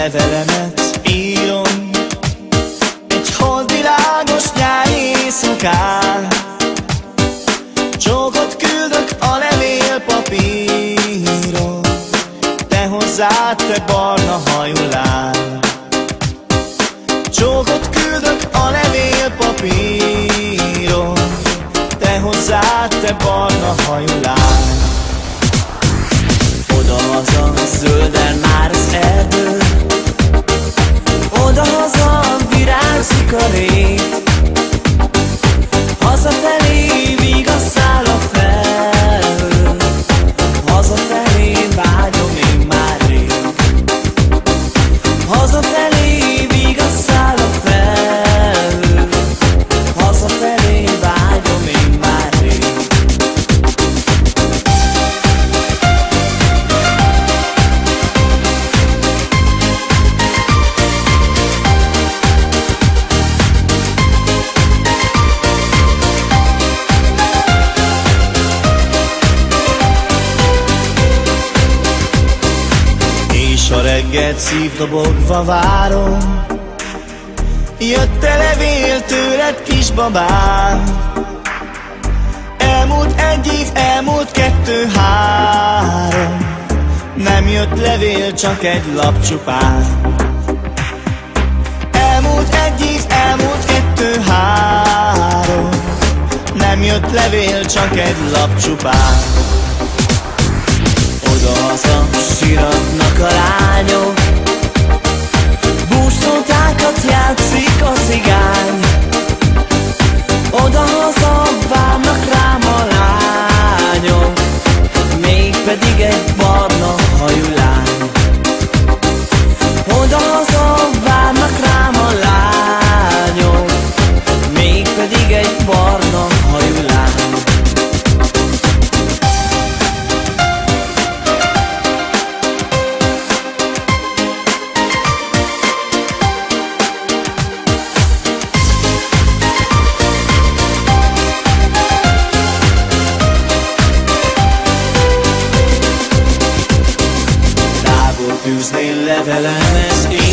levelemet írom. Egy holdvilágos nyári éjszakán. Csókot küldök a levélpapíron, Te hozzád, te barna hajú lány Csókot küldök a levélpapíron, Te hozzád, te barna hajú lány És a reggelt szívdobogva várom. Jött-e levél tőled kisbabám. Elmúlt egy év, elmúlt kettő-három Nem jött levél, csak egy lap csupán. Elmúlt egy év, elmúlt kettő-három Nem jött levél, csak egy lap csupán. Oda-haza siratnak a lányok Tuesday level MSE